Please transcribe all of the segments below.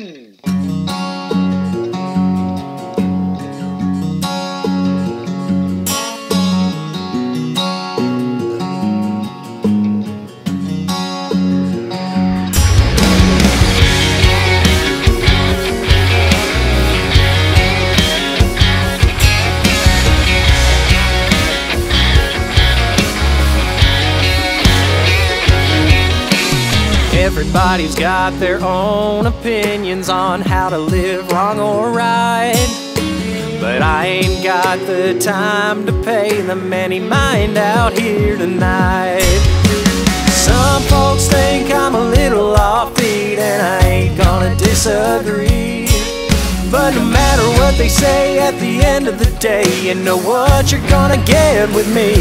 Hmm. Everybody's got their own opinions on how to live wrong or right. But I ain't got the time to pay them any mind out here tonight. Some folks think I'm a little offbeat, and I ain't gonna disagree. But no matter what they say, at the end of the day, you know what you're gonna get with me.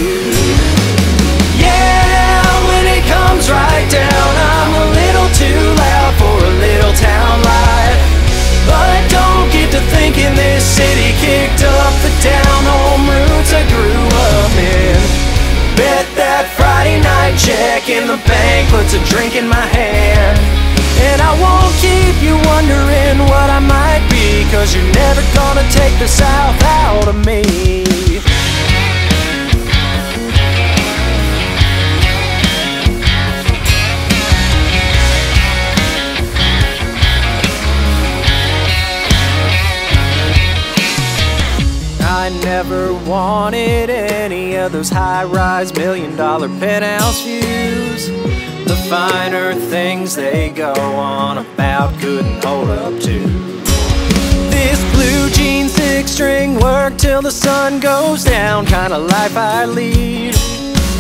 Yeah, when it comes right down, I'm a in my hand. And I won't keep you wondering what I might be, cause you're never gonna take the South out of me. I never wanted any of those high rise million dollar penthouse views. The finer things they go on about couldn't hold up to. This blue jean six string work till the sun goes down kind of life I lead.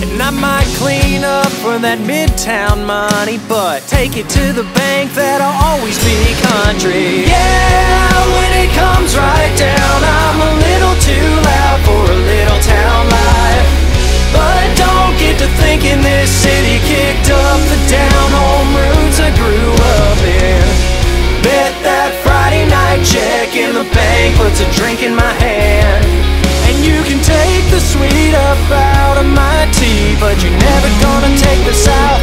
And I might clean up for that midtown money, but take it to the bank, that'll always be country. Yeah, when it comes right south out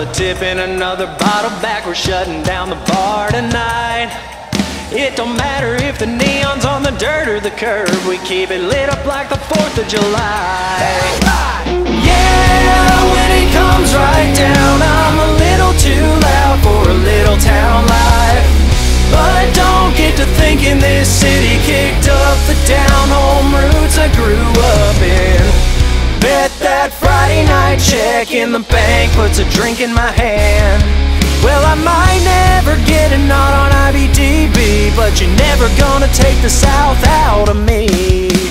to tip in another bottle back. We're shutting down the bar tonight. It don't matter if the neon's on the dirt or the curb. We keep it lit up like the 4th of July. Yeah, when it comes right down, I'm a little too loud for a little town life. But don't get to thinking this city kicked up the down home roots I grew Friday night check in the bank puts a drink in my hand. Well, I might never get a nod on IBDB, but you're never gonna take the South out of me.